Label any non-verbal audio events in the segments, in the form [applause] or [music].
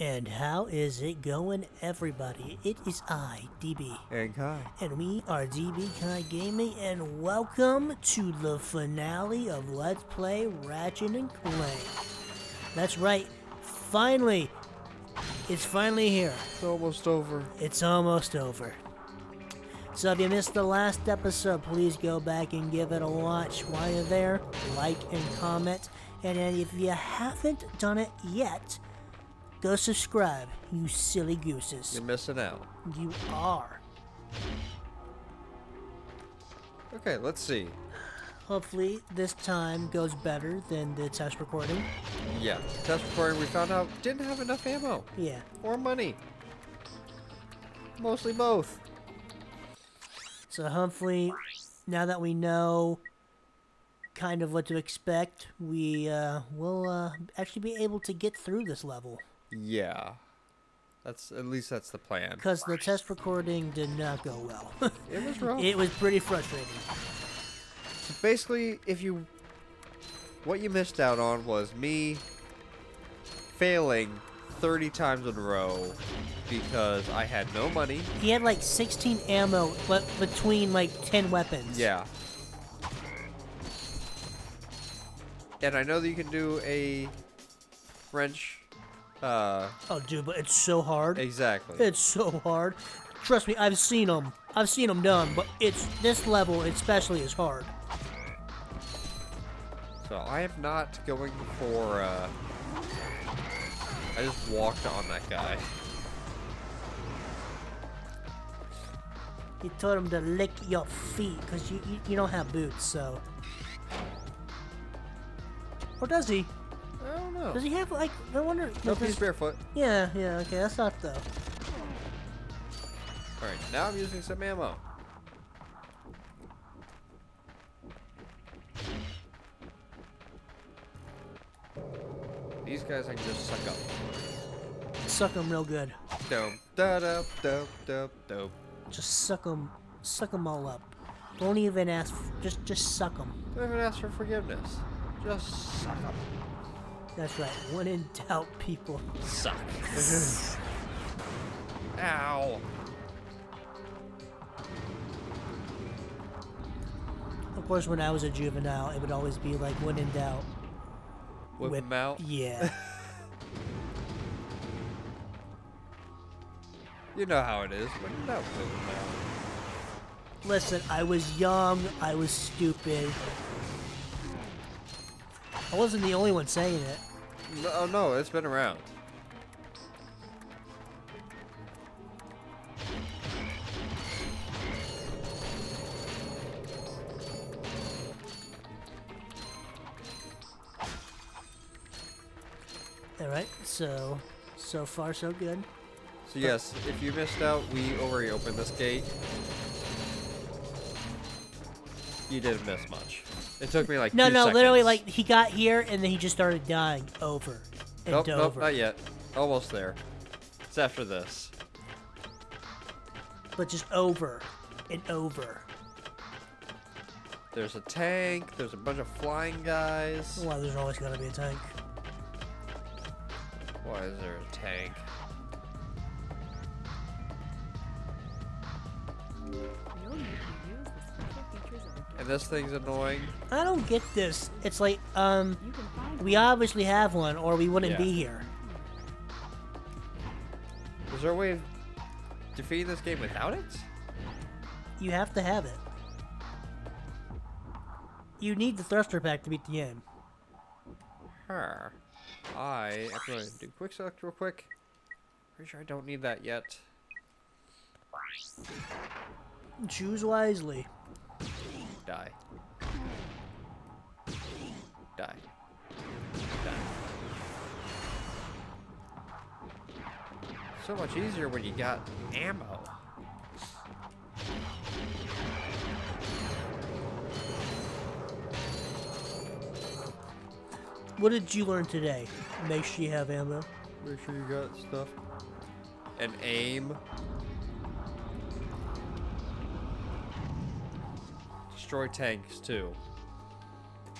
And how is it going, everybody? It is I, DB, And Kai. and we are DB Kai Gaming, and welcome to the finale of Let's Play Ratchet and Clank. That's right, finally, it's finally here. It's almost over. It's almost over. So if you missed the last episode, please go back and give it a watch while you're there. Like and comment. And if you haven't done it yet, go subscribe, you silly gooses. You're missing out. You are. Okay, let's see. Hopefully this time goes better than the test recording. Yeah, test recording we found out didn't have enough ammo Yeah. or money. Mostly both. So hopefully, now that we know kind of what to expect, we uh, will uh, actually be able to get through this level. Yeah. That's at least that's the plan. Because the test recording did not go well. [laughs] It was rough. it was pretty frustrating. So basically, if you what you missed out on was me failing 30 times in a row because I had no money. He had like 16 ammo, but between like 10 weapons. Yeah. And I know that you can do a French uh Oh, dude, but it's so hard. exactly. It's so hard. Trust me, I've seen them. I've seen them done, but it's this level especially is hard. So I am not going for uh I just walked on that guy. You told him to lick your feet because you, you you don't have boots, so. Or does he? I don't know. Does he have like? I wonder. Nope, he's barefoot. Yeah, yeah. Okay, that's not though. Alright, now I'm using some ammo. These guys I can just suck up. Suck them real good. Dope, da da dope, dope, dope. Just suck them, suck them all up. Don't even ask. Just, just suck them. Don't even ask for forgiveness. Just suck up. That's right. When in doubt, people. Suck. [laughs] Ow. Of course, when I was a juvenile, it would always be like, when in doubt. Whip, Whip- him out. Yeah. [laughs] You know how it is. But no, whip him out. Listen, I was young. I was stupid. I wasn't the only one saying it. No, oh no, it's been around. All right. So, so far so good. So yes, if you missed out, we already opened this gate. You didn't miss much. It took me like No, two no, literally, like he got here and then he just started dying over and Nope, nope, not yet. Almost there. It's after this. But just over and over. There's a tank. There's a bunch of flying guys. Well, there's always gotta be a tank. Why is there a tank? This thing's annoying. I don't get this. It's like, um, You can find we obviously have one, or we wouldn't Yeah. be here. Is there a way of defeating this game without it? You have to have it. You need the thruster pack to beat the game. Her. I am going to do quick select real quick. Pretty sure I don't need that yet. Choose wisely. Die. Die. Die. So much easier when you got ammo. What did you learn today? Make sure you have ammo. Make sure you got stuff. And aim. Destroy tanks too.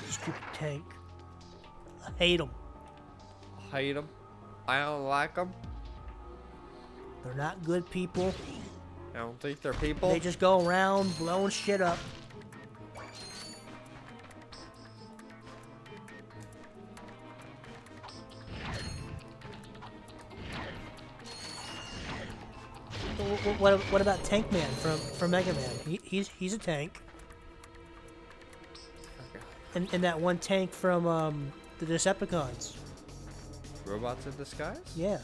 Stupid tank. I hate them. Hide them. I don't like them. They're not good people. I don't think they're people. They just go around blowing shit up. Wh- wh- What, what about Tank Man from, from Mega Man? He, he's he's a tank. And, and that one tank from um, the Decepticons. Robots in disguise? Yeah.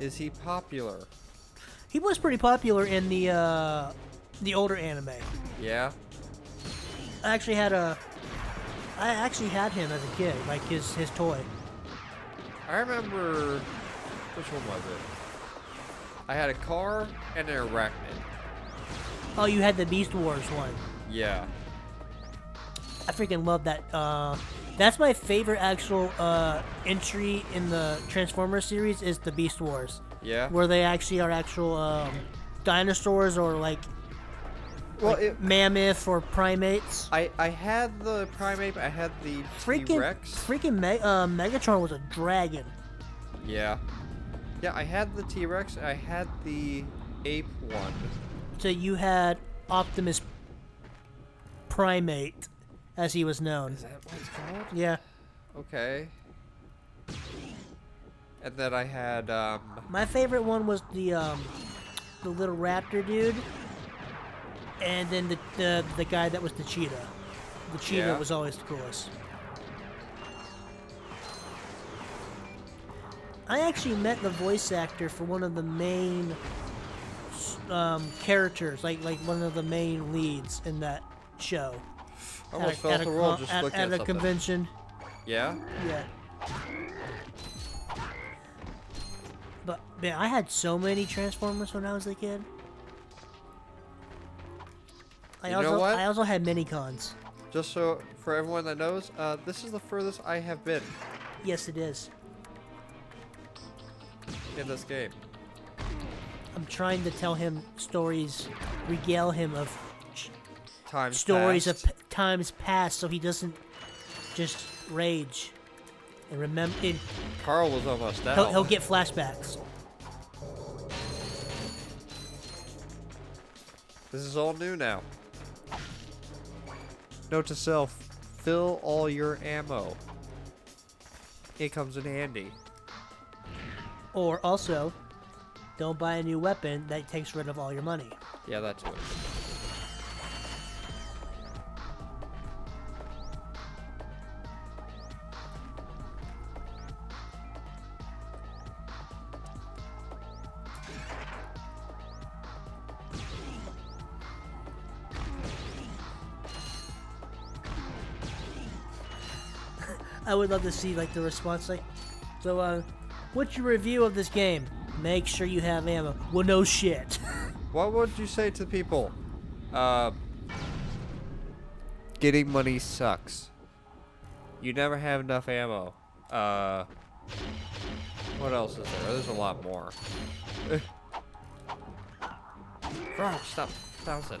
Is he popular? He was pretty popular in the uh, the older anime. Yeah. I actually had a. I actually had him as a kid, like his his toy. I remember. Which one was it? I had a car and an arachnid. Oh, you had the Beast Wars one. Yeah. I freaking love that. Uh, that's my favorite actual uh, entry in the Transformers series is the Beast Wars, Yeah. where they actually are actual um, dinosaurs or like, Well, like it, mammoth or primates. I I had the primate. I had the Freaking T-Rex. freaking Me- uh, Megatron was a dragon. Yeah. Yeah, I had the T-Rex. I had the ape one. So you had Optimus Primate, as he was known. Is that what it's called? Yeah. Okay. And then I had um My favorite one was the um, the little raptor dude, and then the the, the guy that was the cheetah. The cheetah Yeah. was always the coolest. I actually met the voice actor for one of the main um, characters, like like one of the main leads in that show. Almost at a, fell at the roll just at, looking at at, a something. convention. Yeah. Yeah. But man, I had so many Transformers when I was a kid. I You know also what? I also had mini cons. Just so for everyone that knows, uh, this is the furthest I have been Yes, it is. in this game. I'm trying to tell him stories, regale him of sh- Time stories passed. of p- times past, so he doesn't just rage and remember. And Carl was almost out. he'll, he'll get flashbacks. This is all new now. Note to self: fill all your ammo. It comes in handy. Or also, don't buy a new weapon that takes rid of all your money. Yeah, that's it. Would love to see like the response like so uh what's your review of this game? Make sure you have ammo. Well no shit. [laughs] What would you say to people? Uh, getting money sucks. You never have enough ammo. Uh, what else is there? There's a lot more. [laughs] Bro, stop bouncing.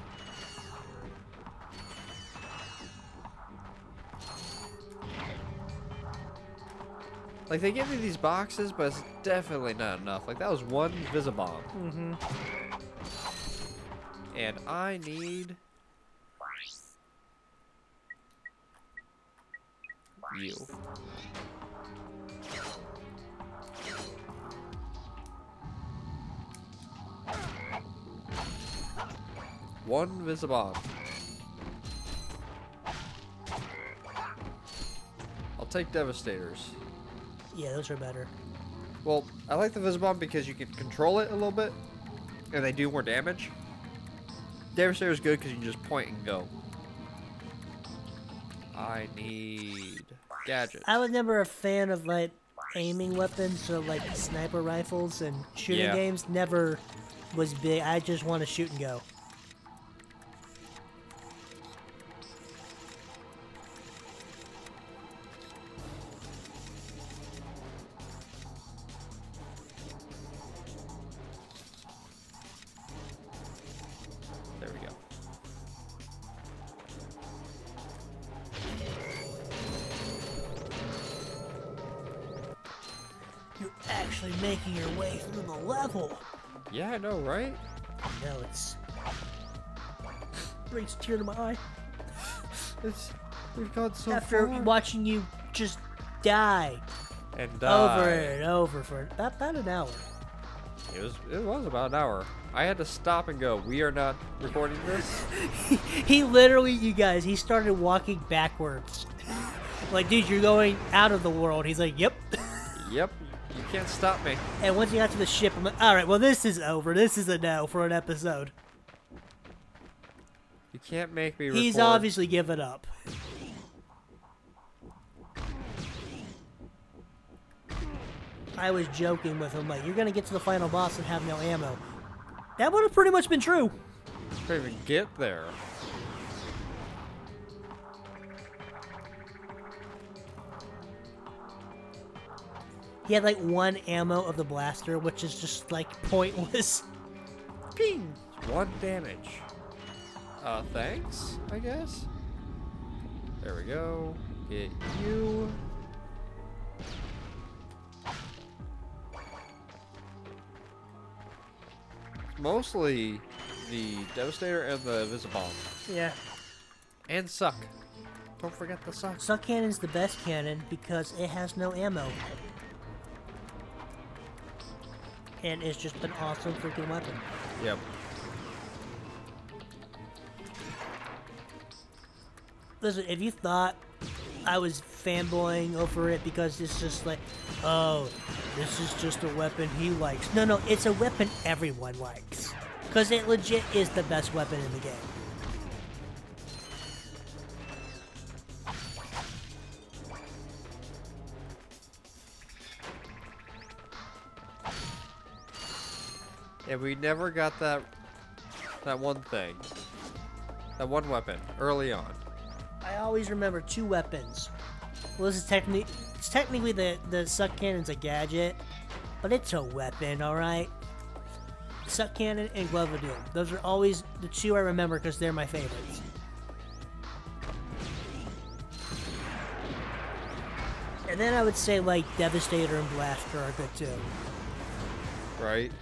Like they give me these boxes, but it's definitely not enough. Like that was one Visibomb. mm-hmm. And I need you. One Visibomb. I'll take Devastators. Yeah, those are better. Well, I like the Visibomb because you can control it a little bit, and they do more damage. Devastator is good because you can just point and go. I need gadgets. I was never a fan of like aiming weapons, so like sniper rifles and shooting Yeah. games never was big. I just want to shoot and go. Tear to my eye It's we've gone so after far. watching you just die and die. over and over for about, about an hour. It was it was about an hour. I had to stop and go. We are not recording this. [laughs] He literally, you guys, he started walking backwards. [laughs] Like, dude, you're going out of the world. He's like, yep. [laughs] yep. You can't stop me. And once he got to the ship, I'm like, all right, well, this is over. This is a no for an episode. You can't make me record. He's obviously given up. I was joking with him, like, you're gonna get to the final boss and have no ammo. That would have pretty much been true. Can't even get there. He had like one ammo of the blaster, which is just like pointless. Ping. One damage. Uh, thanks. I guess. There we go. Get you. Mostly the Devastator and the Visibomb. Yeah. And Suck. Don't forget the Suck. Suck Cannon's the best cannon because it has no ammo. And it's just an awesome freaking weapon. Yep. Listen, if you thought I was fanboying over it because it's just like, oh, this is just a weapon he likes. No, no, it's a weapon everyone likes. Because it legit is the best weapon in the game. Yeah, we never got that that one thing. That one weapon early on. I always remember two weapons. Well, this is technically it's technically the the suck cannon's a gadget, but it's a weapon, all right. Suck cannon and glove of doom. Those are always the two I remember because they're my favorites. And then I would say like Devastator and Blaster are good too. Right?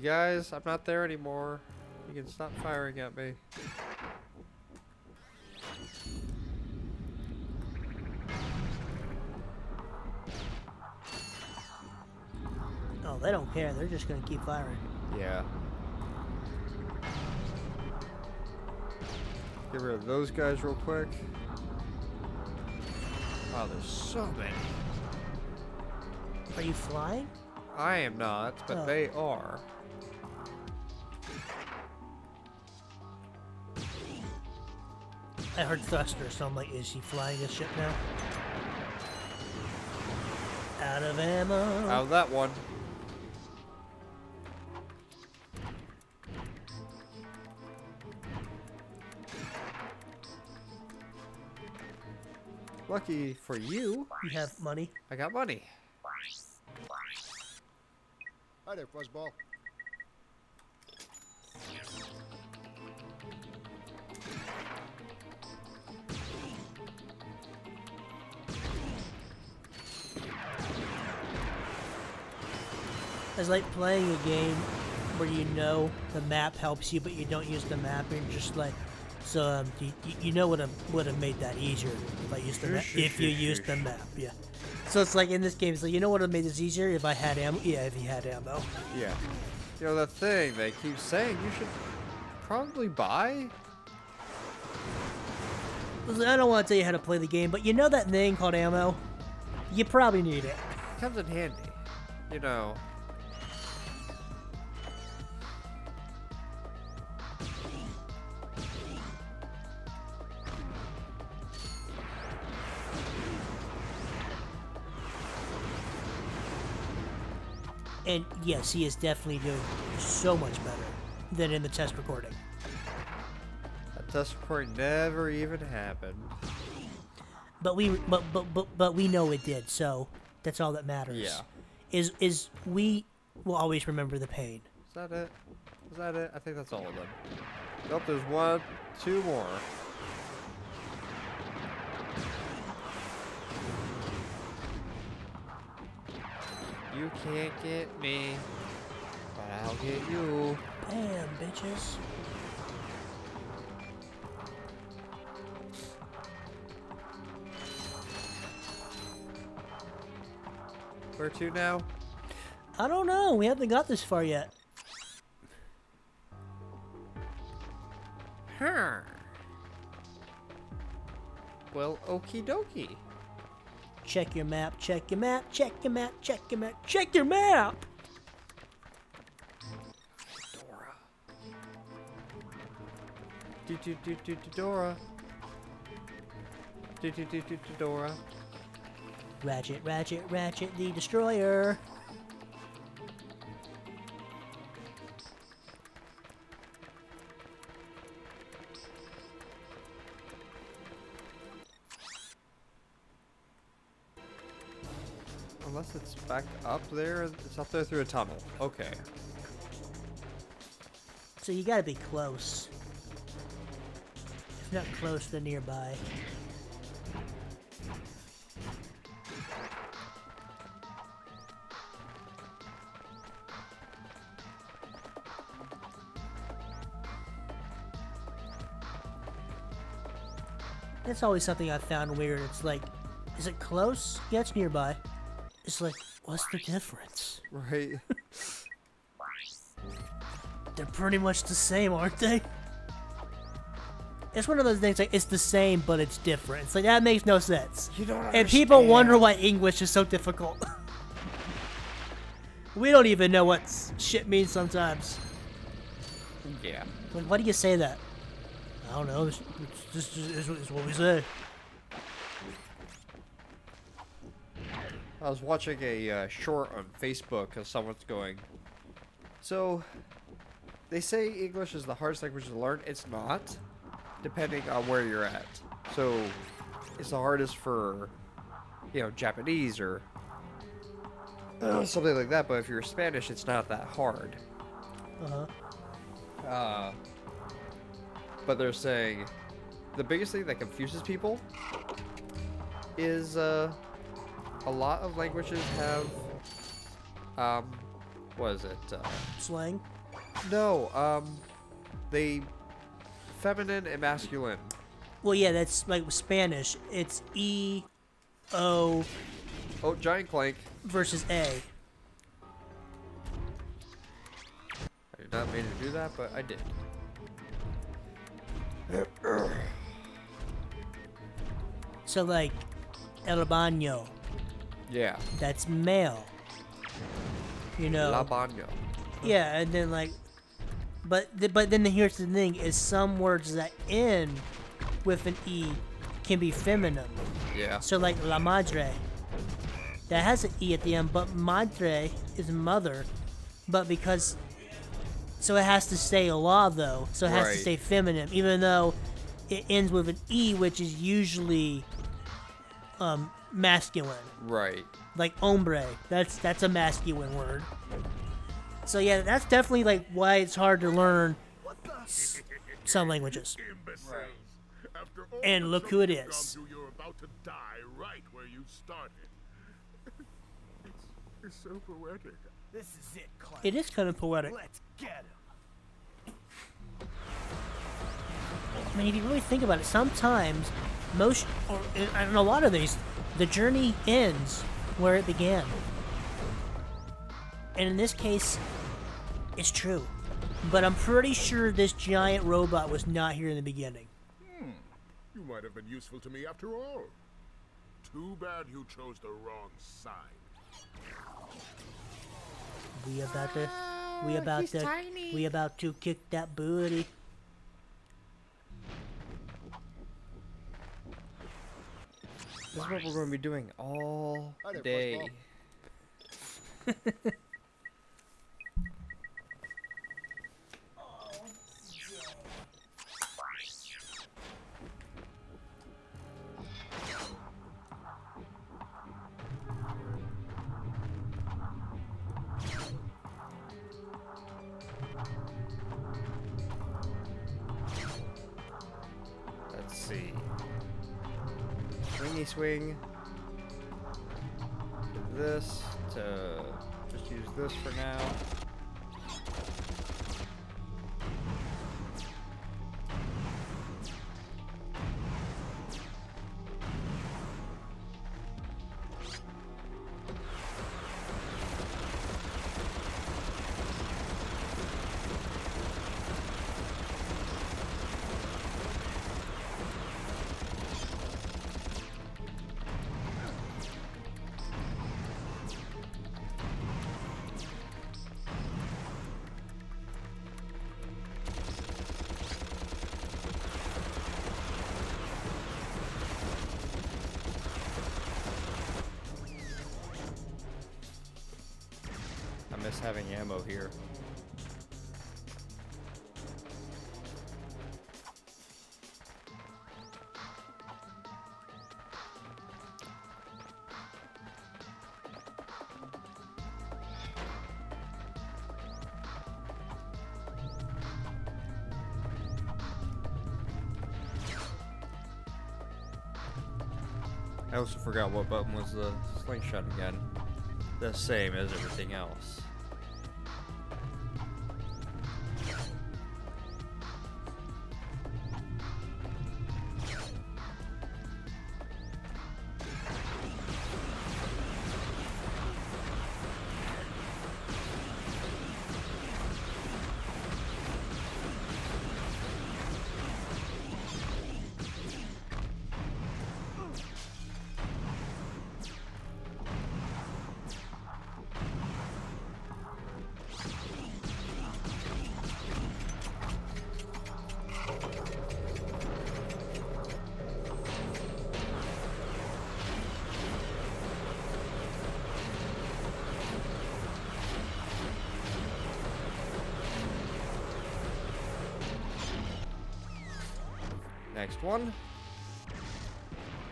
You guys, I'm not there anymore. You can stop firing at me. Oh, they don't care. They're just gonna keep firing. Yeah. Get rid of those guys real quick. Wow, there's so many. Are you flying? I am not, but Oh. they are. I heard thruster, so I'm like, is he flying a ship now? Out of ammo. Out of that one. Lucky for you, You have money. I got money. Hi there, Fuzzball. It's like playing a game where you know the map helps you, but you don't use the map, and you're just like, so um, you, you know what would have made that easier if I used the map. If you used the map, yeah. So it's like in this game, it's like you know what would have made this easier if I had ammo. Yeah, if he had ammo. Yeah. You know that thing they keep saying you should probably buy? I don't want to tell you how to play the game, but you know that thing called ammo. You probably need it. Comes in handy. You know. And yes, he is definitely doing so much better than in the test recording. That test recording never even happened. But we but but but, but we know it did, so that's all that matters. Yeah. Is is we will always remember the pain. Is that it? Is that it? I think that's all of them. Nope, there's one, two more. You can't get me, but I'll get you. Bam, bitches. Where to now? I don't know. We haven't got this far yet. Huh. Well, okie dokie. Check your map, check your map, check your map, check your map, check your map! Dora. Do do do do do Dora. Do do do do do Dora. Ratchet, Ratchet, Ratchet the Destroyer. Back up there, it's up there through a tunnel. Okay. So you gotta be close. If not close, then nearby. That's always something I found weird. It's like, is it close? Yeah, it's nearby. It's like, what's the difference? Right. [laughs] They're pretty much the same, aren't they? It's one of those things like it's the same, but it's different. It's like that makes no sense. You don't And people wonder why English is so difficult. [laughs] we don't even know what shit means sometimes. Yeah. Like, why do you say that? I don't know. This, this, this is, is what we say. I was watching a uh, short on Facebook of someone's going. So, they say English is the hardest language to learn. It's not, depending on where you're at. So, it's the hardest for, you know, Japanese or uh, [clears throat] something like that. But if you're Spanish, it's not that hard. Uh huh. Uh, but they're saying the biggest thing that confuses people is uh, a lot of languages have um, what is it? Uh, Slang. no, um, they feminine and masculine. Well, yeah, that's like Spanish. It's E, O Oh, giant clank. versus A. I did not mean to do that, but I did. So like, El Baño. Yeah, That's male. You know. la baño. Yeah, and then like, but th- but then here's the thing: is some words that end with an e can be feminine. Yeah, So like la madre, that has an e at the end, but madre is mother, but because so it has to stay a la though, so it has to Right. stay feminine, even though it ends with an e, which is usually um masculine right. like hombre. That's that's a masculine word. So yeah, that's definitely like why it's hard to learn some languages. All And look who it is. gone through, You're about to die right where you started. it's, it's so poetic. This is it. It is kind of poetic. Let's get him. I mean, if you really think about it, sometimes most or and a lot of these, the journey ends where it began. And in this case, it's true. But I'm pretty sure this giant robot was not here in the beginning. Hmm. You might have been useful to me after all. Too bad you chose the wrong side. We about to, we about to, we about to kick that booty. Is what we're going to be doing all day. [laughs] swing. I miss having ammo here. I also forgot what button was the slingshot again. The same as everything else.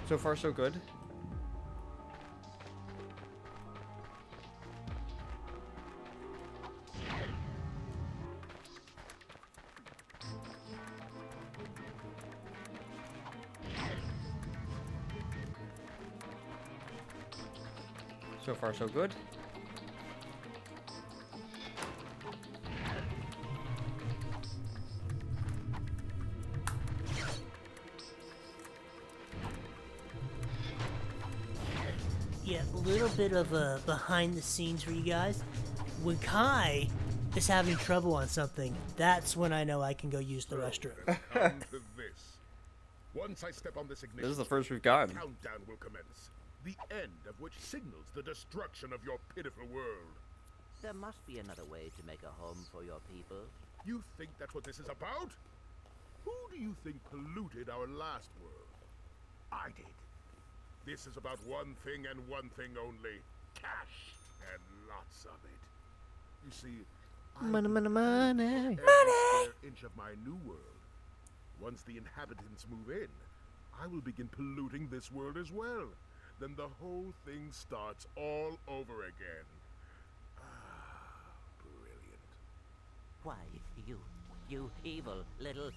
So far, so good. So far, so good. Yeah, a little bit of a behind the scenes for you guys. When Kai is having trouble on something, that's when I know I can go use the restroom. [laughs] This. Once I step on this ignition, This is the first we've gotten. countdown will commence. The end of which signals the destruction of your pitiful world. There must be another way to make a home for your people. You think that's what this is about? Who do you think polluted our last world? I did. This is about one thing and one thing only. Cash. And lots of it. You see, I Money, money, money. every square inch of my new world. Once the inhabitants move in, I will begin polluting this world as well. Then the whole thing starts all over again. Ah, brilliant. Why, you, you evil little.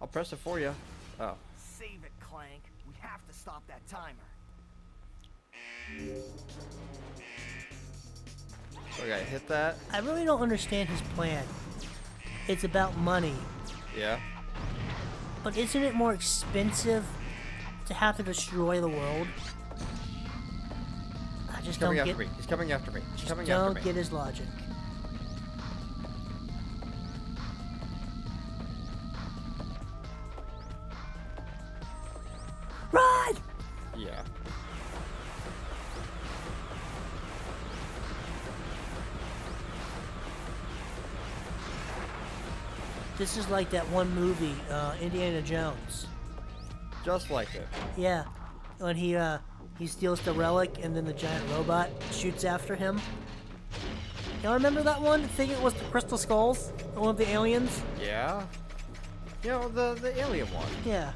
I'll press it for you. Oh. Save it, Clank. We have to stop that timer. Okay, hit that. I really don't understand his plan. It's about money, Yeah. but isn't it more expensive to have to destroy the world? I just He's don't coming get. after me. He's coming after me. He's Just coming don't after me. get his logic. Run! Yeah. This is like that one movie, uh, Indiana Jones. Just like it. Yeah, when he uh, he steals the relic and then the giant robot shoots after him. Y'all remember that one? Think it was the Crystal Skulls, one of the aliens. Yeah. You know, the, the alien one. Yeah.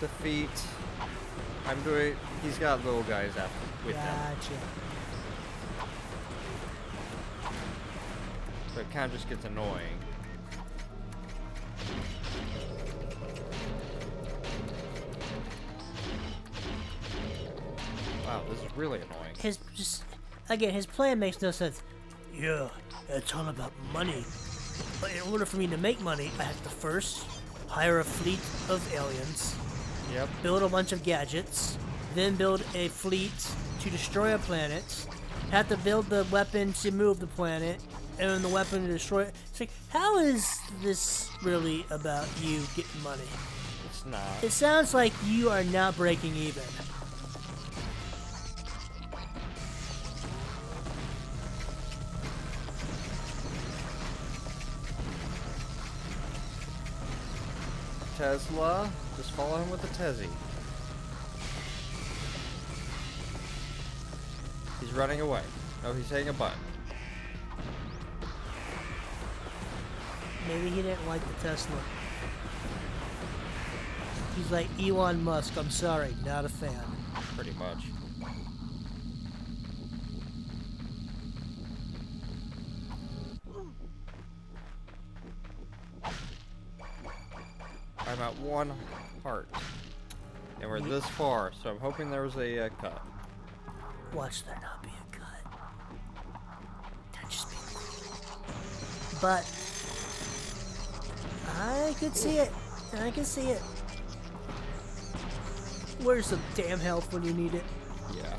Defeat him? I'm doing. He's got little guys after with him, Gotcha. so it kind of just gets annoying. Wow, this is really annoying. His just again, his plan makes no sense. Yeah, it's all about money. But in order for me to make money, I have to first hire a fleet of aliens, Yep. build a bunch of gadgets, then build a fleet to destroy a planet, have to build the weapon to move the planet, and then the weapon to destroy it. It's like, how is this really about you getting money? It's not. It sounds like you are not breaking even. Tesla. Just follow him with the Tezzy. He's running away. No, he's hitting a button. Maybe he didn't like the Tesla. He's like Elon Musk. I'm sorry, not a fan. Pretty much. One heart. And we're this far, so I'm hoping there was a uh, cut. Watch there not be a cut. That just be. But I could see it. I can see it. Where's some damn health when you need it? Yeah.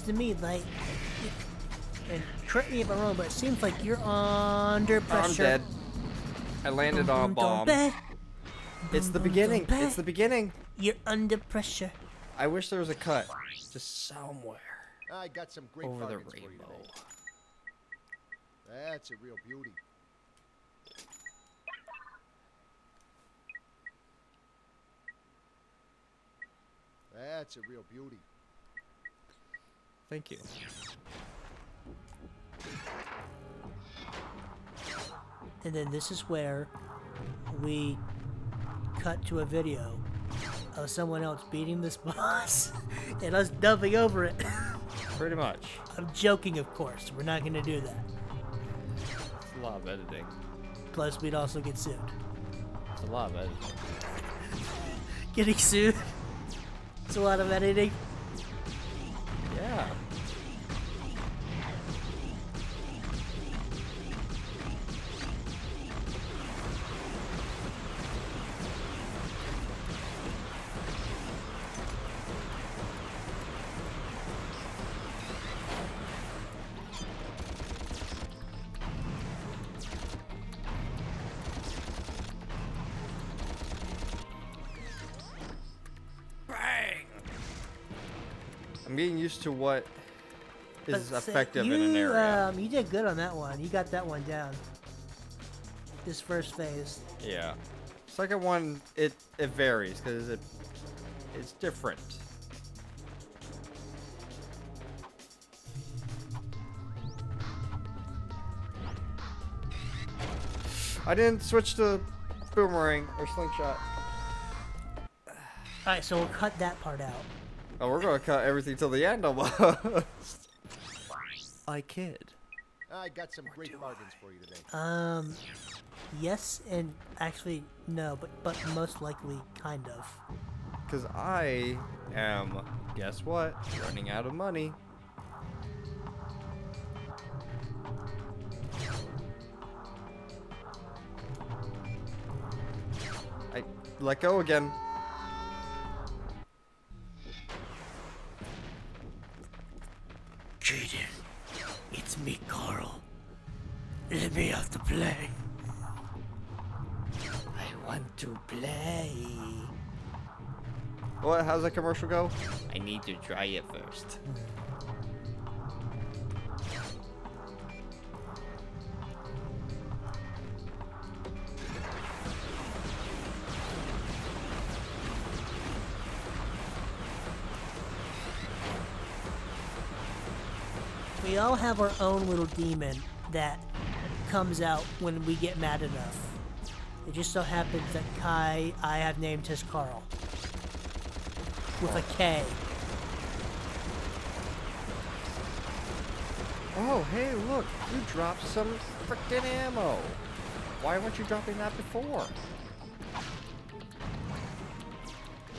Seems to me like. And correct me if I'm wrong, but it seems like you're under pressure. I'm dead. I landed on a bomb. It's the beginning. It's the beginning. You're under pressure. I wish there was a cut. Just somewhere I got some great over the bargains for you rainbow. That's a real beauty. That's a real beauty. Thank you. And then this is where we cut to a video of someone else beating this [laughs] boss and us dubbing over it. Pretty much. I'm joking, of course. We're not going to do that. It's a lot of editing. Plus, we'd also get sued. It's a lot of editing. [laughs] Getting sued? It's a lot of editing. To what is But effective you, in an area. Um, you did good on that one. You got that one down. This first phase. Yeah. Second one, it it varies because it it's different. I didn't switch to boomerang or slingshot. Alright, so we'll cut that part out. Oh, we're gonna cut everything till the end almost. I kid. I got some great bargains for you today. Um, yes, and actually, no, but, but most likely, kind of. Because I am, guess what? Running out of money. I let go again. It's me, Carl. Let me have to play. I want to play. What? How's that commercial go? I need to try it first. Hmm. Have our own little demon that comes out when we get mad enough. It just so happens that Kai, I have named his Carl. With a K. Oh, hey, look! You dropped some frickin' ammo! Why weren't you dropping that before?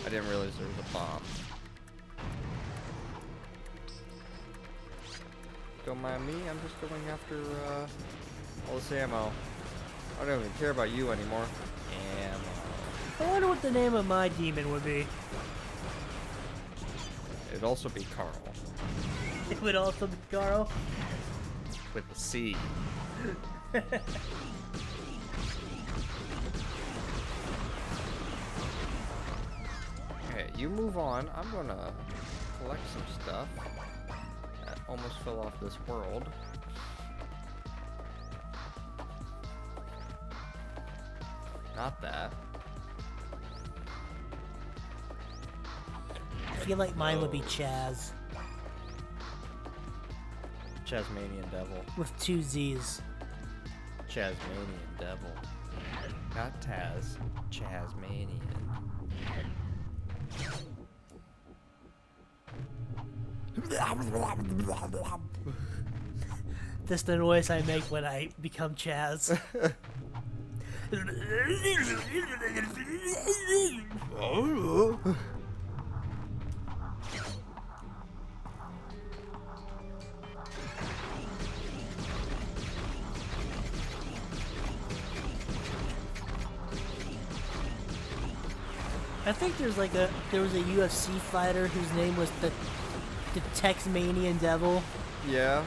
I didn't realize there was a bomb. Don't mind me, I'm just going after, uh, all this ammo. I don't even care about you anymore. Ammo. I wonder what the name of my demon would be. It'd also be Carl. [laughs] It would also be Carl. With the a C. [laughs] Okay, you move on. I'm gonna collect some stuff almost fell off this world. Not that. I feel like mine would be oh. Chaz Chasmanian Devil. with two Z's. Chasmanian Devil. Not Taz. Chasmanian. This the noise I make when I become Chaz. I think there's like a there was a UFC fighter whose name was the the Texmanian Devil. Yeah.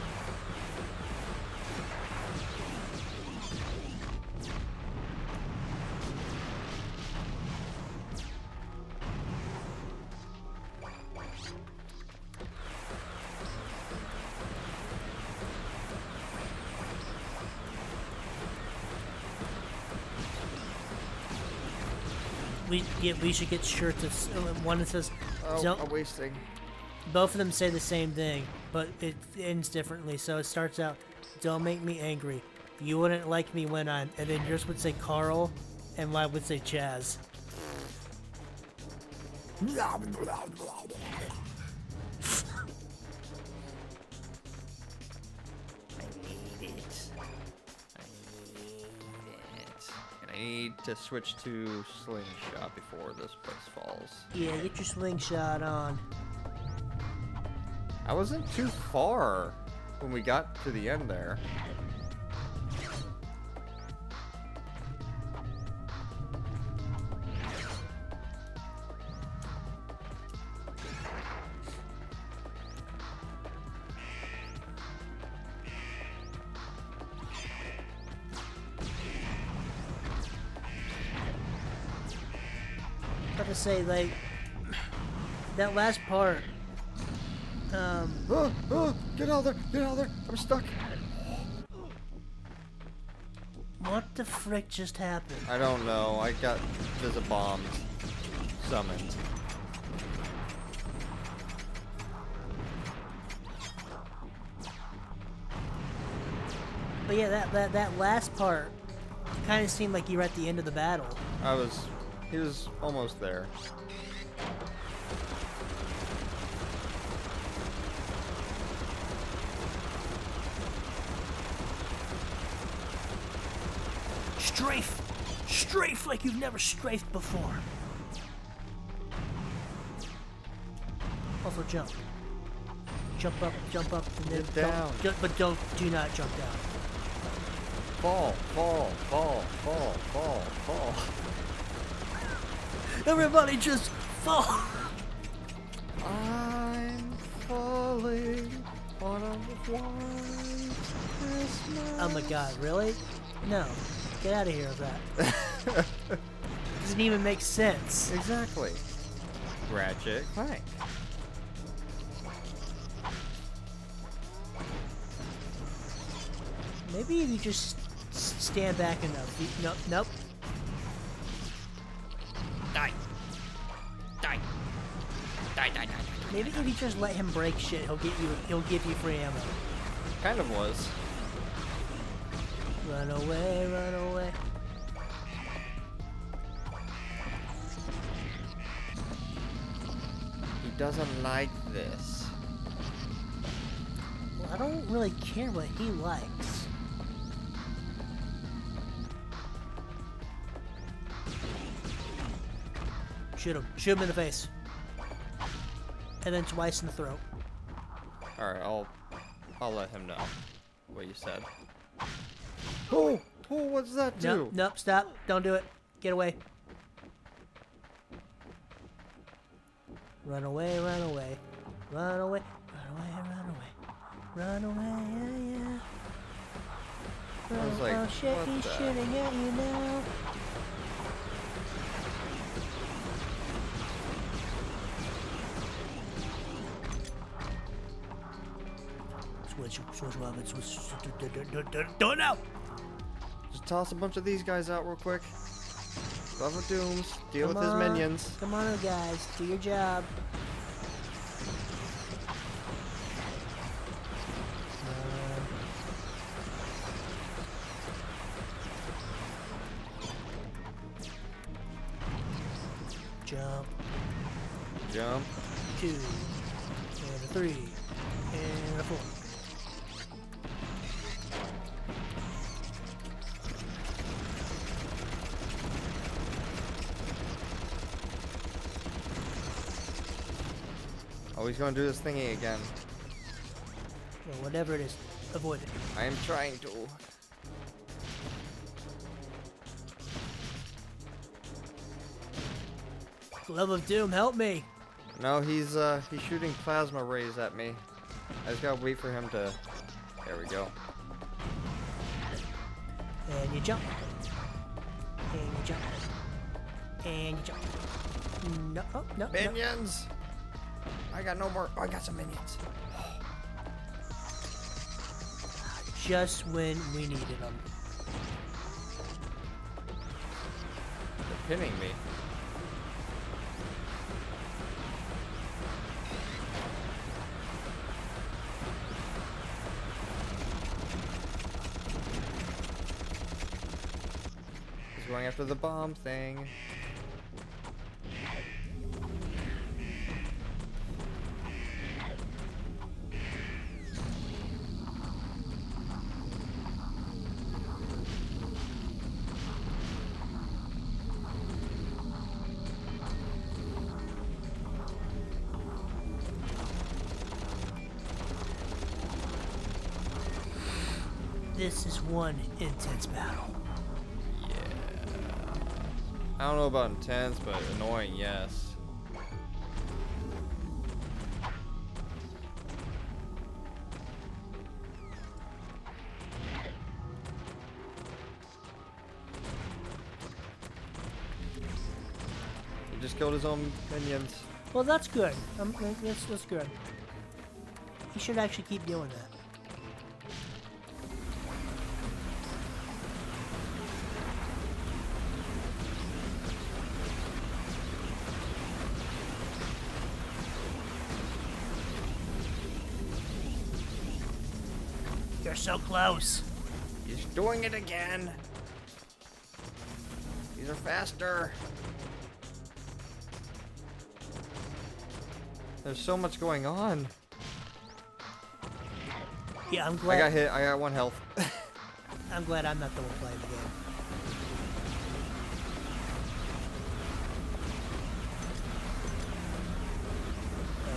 We get we should get shirts. Of, uh, one that says Oh. I'm wasting. Both of them say the same thing, but it ends differently. So it starts out, "Don't make me angry. You wouldn't like me when I'm," and then yours would say Carl, and mine would say Chaz. I need it. I need it. I need to switch to slingshot before this place falls. Yeah, get your slingshot on. I wasn't too far when we got to the end there. Got to say, like that last part. Um, Oh, oh, get out of there! Get out of there! I'm stuck! what the frick just happened? I don't know. I got there's a bomb summoned. But yeah, that that that last part kind of seemed like you were at the end of the battle. I was he was almost there. You've never strafed before. Also jump. Jump up, jump up, and then Get don't- down. but don't, do not jump down. Fall, fall, fall, fall, fall, fall. Everybody just fall! I'm falling on a white Christmas. Oh my god, really? No. Get out of here with that. [laughs] Doesn't even make sense. Exactly. Ratchet Clank. Maybe if you just stand back enough. You, nope, nope. Die. Die. Die, die, die, die. Maybe if you just let him break shit, he'll get you. He'll give you free ammo. Kind of was. Run away, run away. Doesn't like this. Well, I don't really care what he likes. Shoot him. Shoot him in the face. And then twice in the throat. Alright, I'll I'll let him know what you said. Oh, oh, what's that do? Nope, nope, stop. Don't do it. Get away. Run away, run away. Run away, run away, run away. Run away, yeah, yeah. I was like, oh shit, what he's the- shooting at you now. Switch, switch weapons, switch. Do, do, do, do, do it now! Just toss a bunch of these guys out real quick. Glove of Dooms, deal Come with his minions. Come on, guys, do your job. Gonna do this thingy again. Or whatever it is, avoid it. I am trying to. Glove of Doom, help me! No, he's uh he's shooting plasma rays at me. I just gotta wait for him to. There we go. And you jump. And you jump. And you jump. No, oh, no, no. Minions! I got no more. Oh, I got some minions. Just when we needed them. They're pinning me. He's going after the bomb thing. One intense battle. Yeah. I don't know about intense, but annoying, yes. He just killed his own minions. Well, that's good. Um, that's, that's good. He should actually keep doing that. Close. He's doing it again. These are faster. There's so much going on. Yeah, I'm glad. I got hit. I got one health. [laughs] I'm glad I'm not the one playing the game.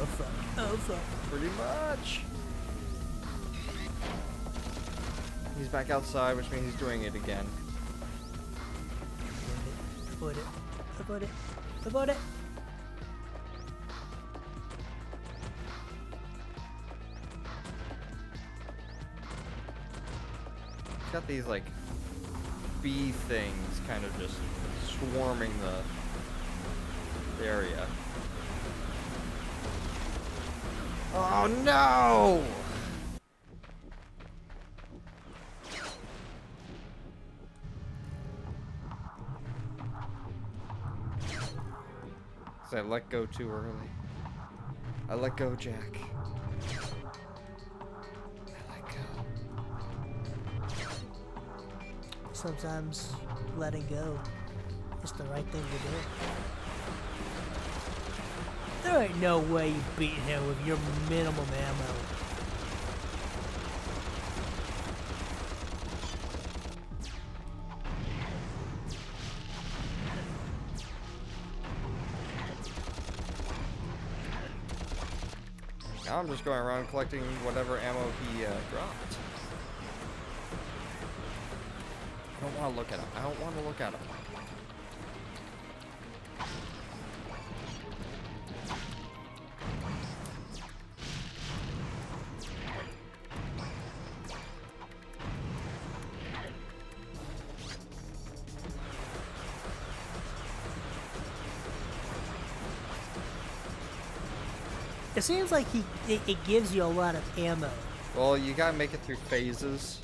Oh fuck. Oh fuck. Pretty much. He's back outside, which means he's doing it again. Avoid it. Avoid it. Avoid it. Avoid it. Got these like bee things kind of just swarming the area. Oh no! Let go too early. I let go, Jack. I let go. Sometimes letting go is the right thing to do. There ain't no way you beat him with your minimum ammo. Going around collecting whatever ammo he uh, dropped. I don't want to look at him. I don't want to look at him. It seems like he it, it gives you a lot of ammo. Well, you gotta make it through phases.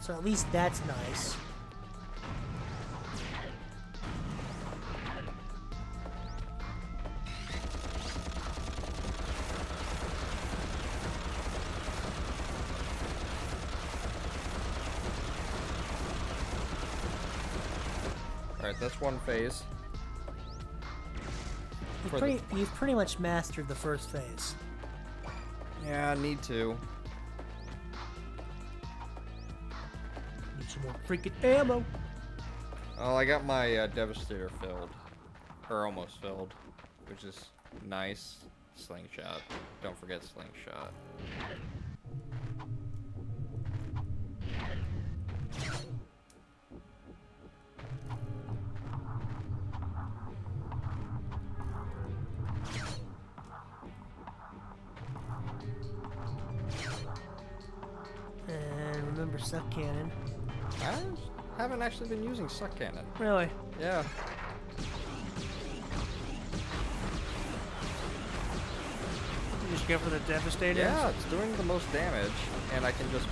So at least that's nice. Alright, that's one phase. You've the- pretty, you've pretty much mastered the first phase. Yeah, I need to. Need some more freaking ammo. Oh, I got my uh, Devastator filled. Or almost filled. Which is nice. Slingshot. Don't forget Slingshot. Actually been using Suck Cannon. Really? Yeah. You just go for the devastator. Yeah, it's doing the most damage, and I can just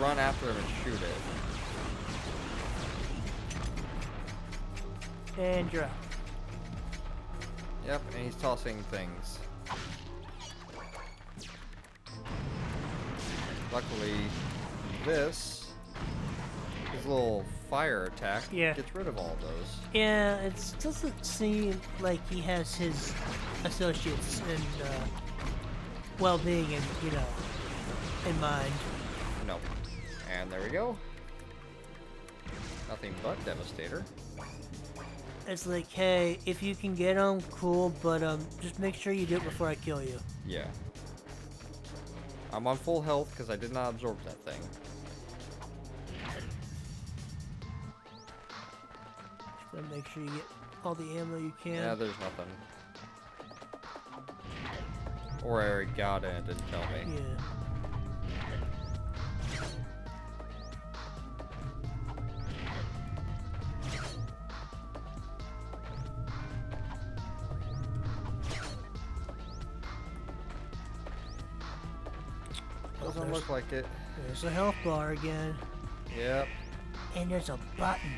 run after him and shoot it. And you're out. Yep, and he's tossing things. Luckily, this, his little fire attack, Yeah. gets rid of all those. Yeah, it doesn't seem like he has his associates and uh, well-being and you know in mind. No. And there we go. Nothing but Devastator. It's like, hey, if you can get him, cool, but um, just make sure you do it before I kill you. Yeah. I'm on full health because I did not absorb that thing. Gotta make sure you get all the ammo you can. Yeah, there's nothing. Or I already got it and didn't tell me. Yeah. Doesn't there's- look like it. There's a health bar again, Yep. and there's a button.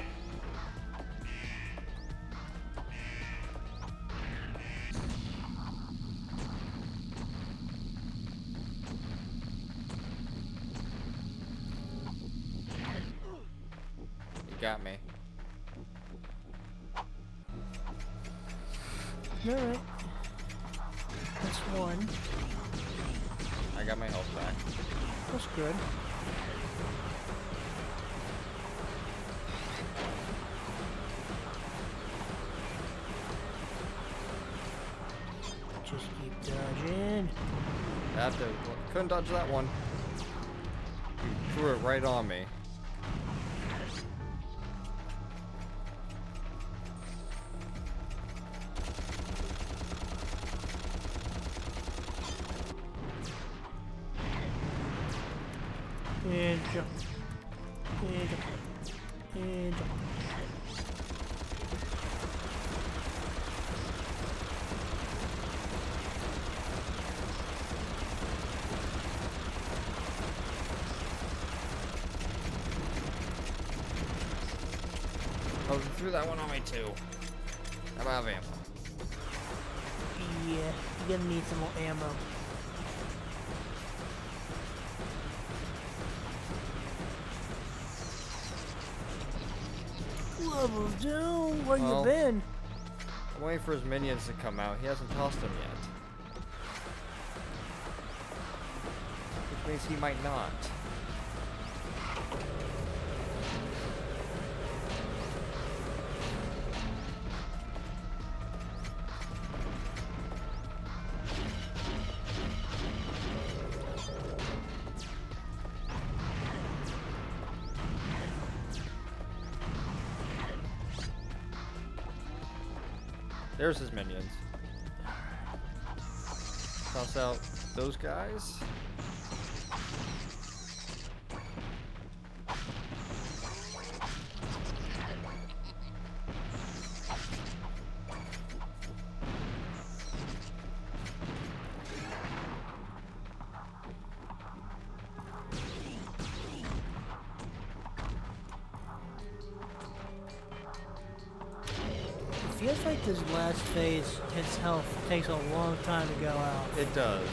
Dodge that one. You threw it right on me. And jump. And jump. And jump. Oh, you threw that one on me too. I'm out of ammo. Yeah, you're gonna need some more ammo. Level down, where Well. you been? I'm waiting for his minions to come out. He hasn't tossed them yet. Which means he might not. Guys. It feels like this last phase, its health takes a long time to go out. It does.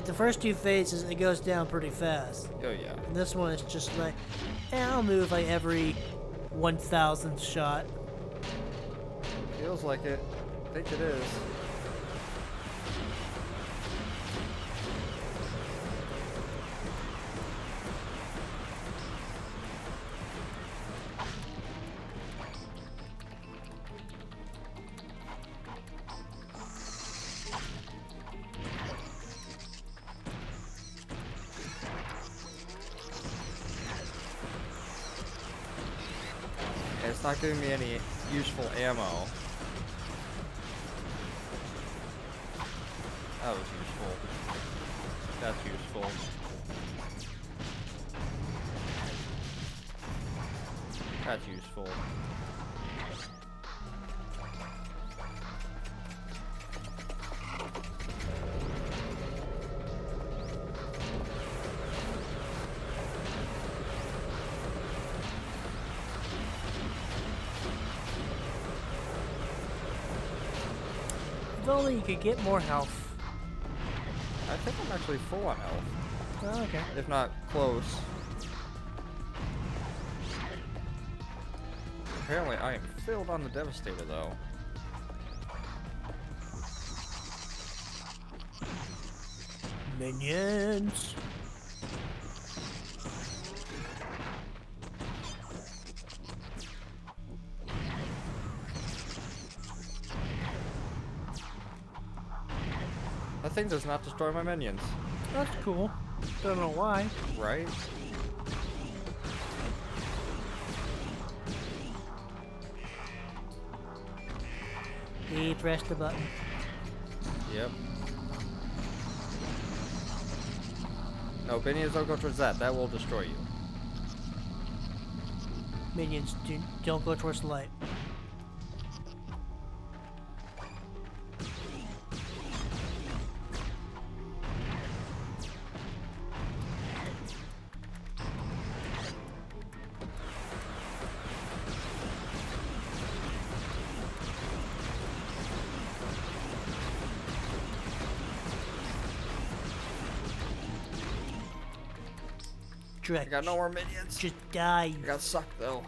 Like the first two phases, it goes down pretty fast. Oh yeah. And this one is just like, eh, I'll move like every 1,000th shot. Feels like it. I think it is. Giving me any could get more health. I think I'm actually full on health. Oh, okay. If not close. Apparently I am filled on the Devastator though. Minions. Thing does not destroy my minions, That's cool. Don't know why. right? He pressed the button. Yep. No, minions don't go towards that. That will destroy you. Minions, do, don't go towards the light. I got no more minions. just die. I got sucked though.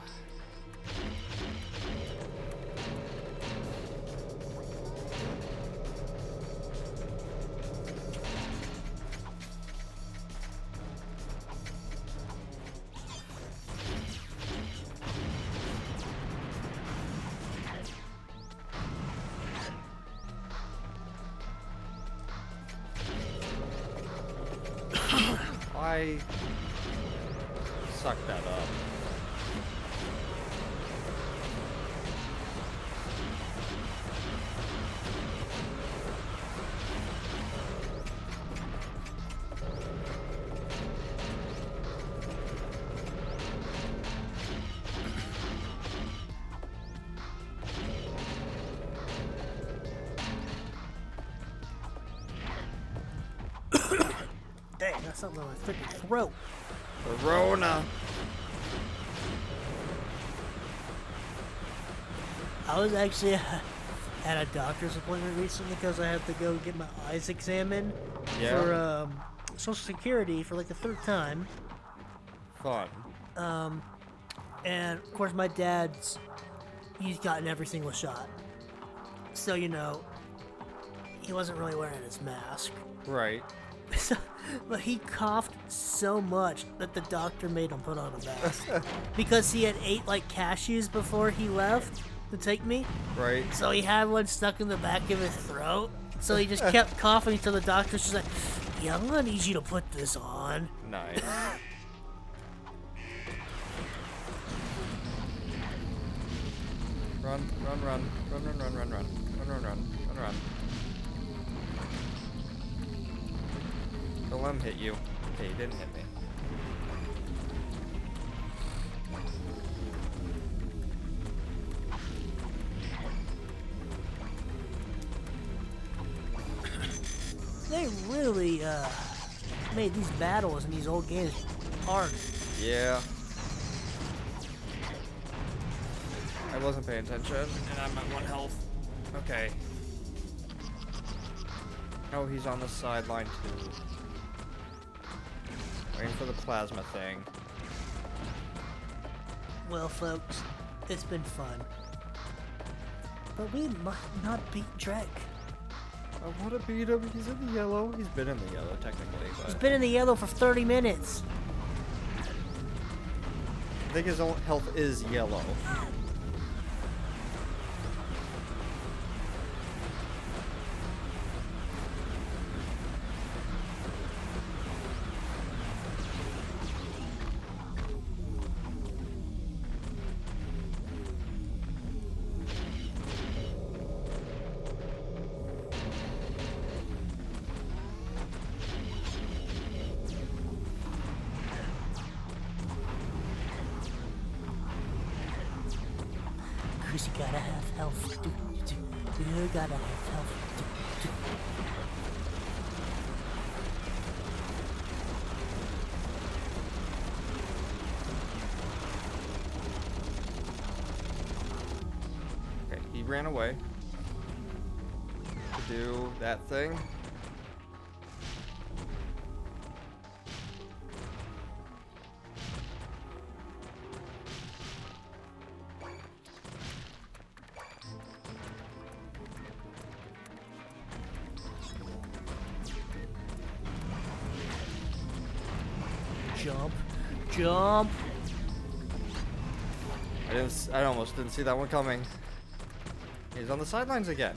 Actually [laughs] had a doctor's appointment recently because I had to go get my eyes examined Yeah. for um, Social Security for like the third time. Fun. Um, and of course, my dad's he's gotten every single shot, so you know he wasn't really wearing his mask. Right. [laughs] So, but he coughed so much that the doctor made him put on a mask [laughs] because he had ate like cashews before he left to take me. Right. So he had one stuck in the back of his throat. So he just kept [laughs] coughing until the doctor's just like, "Yeah, I'm gonna need you to put this on." Nice. Run, run, run, run, run, run, run, run, run, run, run, run, run. Don't let him hit you. Okay, he didn't hit me. They really uh, made these battles in these old games hard. Yeah. I wasn't paying attention, and I'm at one health. Okay. Oh, he's on the sideline too. Waiting for the plasma thing. Well, folks, it's been fun. But we might not beat Drek. I want to beat him. He's in the yellow. He's been in the yellow technically, He's been in the yellow for 30 minutes. I think his own health is yellow. Cause you gotta have health. Do, do, you gotta have health. Do, do. Okay, he ran away to do that thing. Didn't see that one coming. He's on the sidelines again.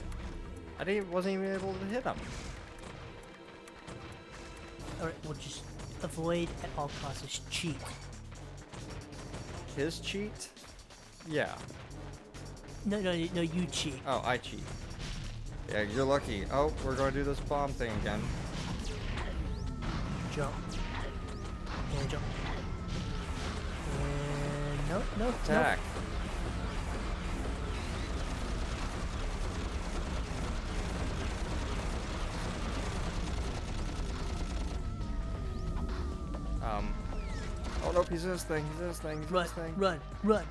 I didn't. Wasn't even able to hit him. Alright, we'll just avoid at all costs. Cheat. His cheat? Yeah. No, no, no, you cheat. Oh, I cheat. Yeah, you're lucky. Oh, we're going to do this bomb thing again. Jump. And jump. And no, no, Attack. Um. In his thing. He's in his thing. He's no. in his Run, thing. run, run.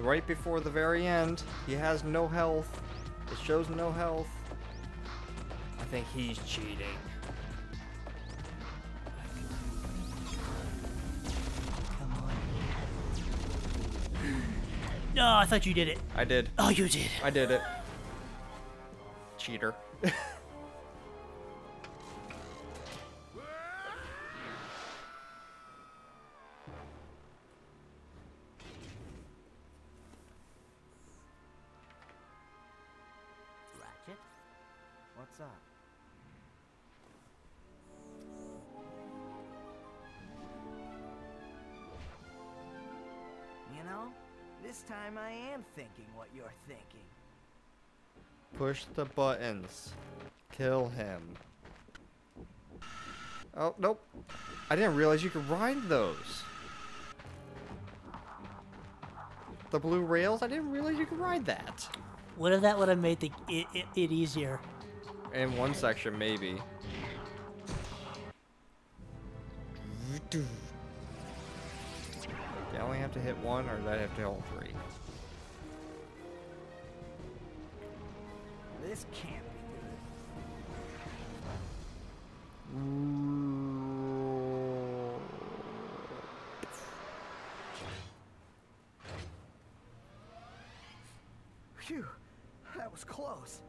Right before the very end, he has no health. It shows no health. I think he's cheating. Come on. No, I thought you did it. I did. Oh, you did. I did it. [laughs] Cheater. [laughs] thinking what you're thinking. Push the buttons. Kill him. Oh, nope. I didn't realize you could ride those. The blue rails? I didn't realize you could ride that. What if that would have made the, it, it, it easier? In one section, maybe. Do I only have to hit one, or do I have to hit all three? This can't be good. Phew, that was close.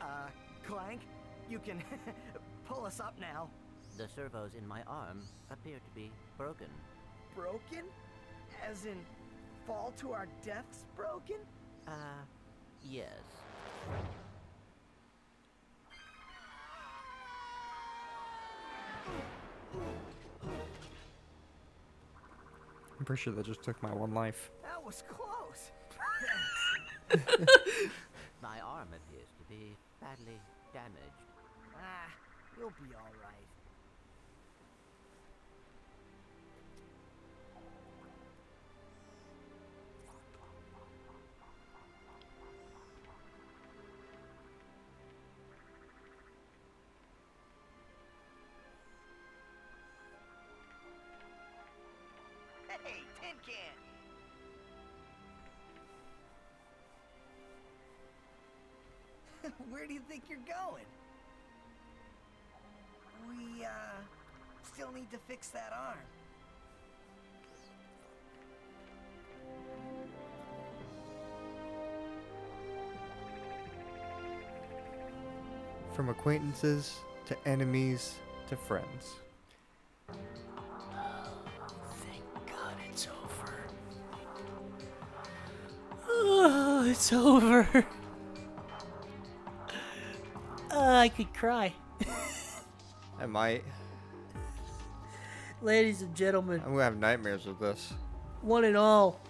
Uh, Clank, you can [laughs] pull us up now. The servos in my arm appear to be broken. Broken? As in, fall to our deaths broken? Uh, yes. I'm pretty sure that just took my one life. That was close. [laughs] My arm appears to be badly damaged. ah, you'll be alright. Hey, Tin Can! [laughs] Where do you think you're going? We, uh, still need to fix that arm. From acquaintances to enemies to friends. It's over. Uh, I could cry. I might. Ladies and gentlemen, I'm gonna have nightmares with this. one and all,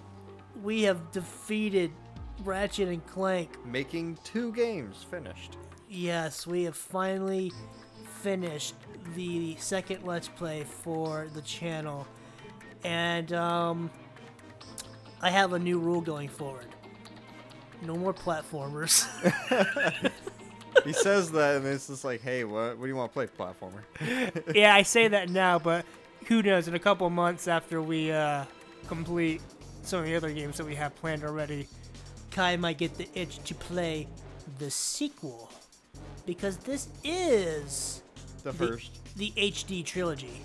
we have defeated Ratchet and Clank. Making two games finished. Yes, we have finally finished the second Let's Play for the channel. And, um, I have a new rule going forward. No more platformers. [laughs] He says that, and it's just like, hey, what? What do you want to play, platformer? [laughs] yeah, I say that now, but who knows? In a couple months after we uh, complete some of the other games that we have planned already, Kai might get the itch to play the sequel. Because this is The first. the HD trilogy.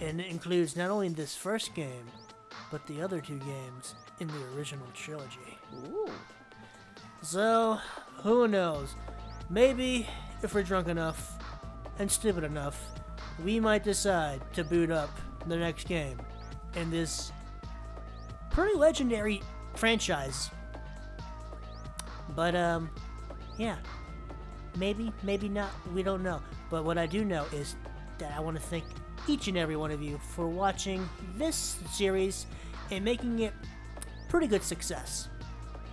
And it includes not only this first game, but the other two games in the original trilogy. Ooh. So, who knows? Maybe if we're drunk enough and stupid enough, we might decide to boot up the next game in this pretty legendary franchise. But, um, yeah. Maybe, maybe not. We don't know. But what I do know is that I want to thank each and every one of you for watching this series and making it pretty good success.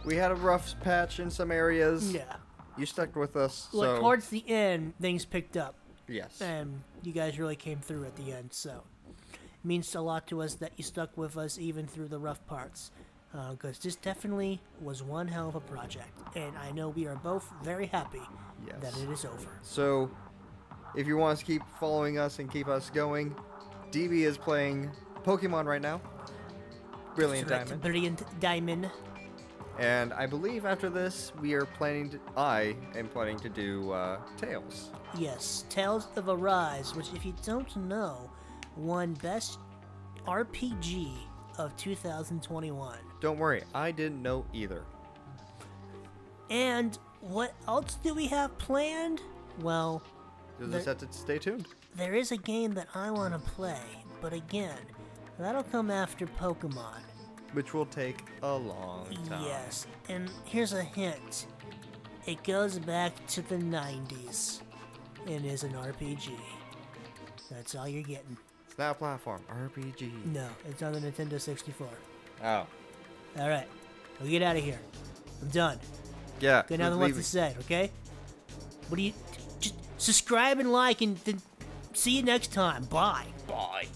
We had a rough patch in some areas. Yeah. You stuck with us, Look, so towards the end, things picked up, yes. and you guys really came through at the end. So, it means a lot to us that you stuck with us even through the rough parts, uh, because this definitely was one hell of a project, and I know we are both very happy that it is over. So, if you want to keep following us and keep us going, DB is playing Pokemon right now. Brilliant Correct, Diamond. Brilliant diamond. And I believe after this, we are planning to. I am planning to do uh, Tails. Yes, Tales of Arise, which, if you don't know, won Best RPG of 2021. Don't worry, I didn't know either. And what else do we have planned? Well, You'll just have to stay tuned. there is a game that I want to play, but again, that'll come after Pokemon. Which will take a long time. Yes, and here's a hint it goes back to the 90s and is an RPG. That's all you're getting. It's not a platform. RPG. No, it's on the Nintendo 64. Oh. Alright, we'll get out of here. I'm done. Yeah. Got nothing left to say, okay? What do you. Just subscribe and like, and then see you next time. Bye. Bye.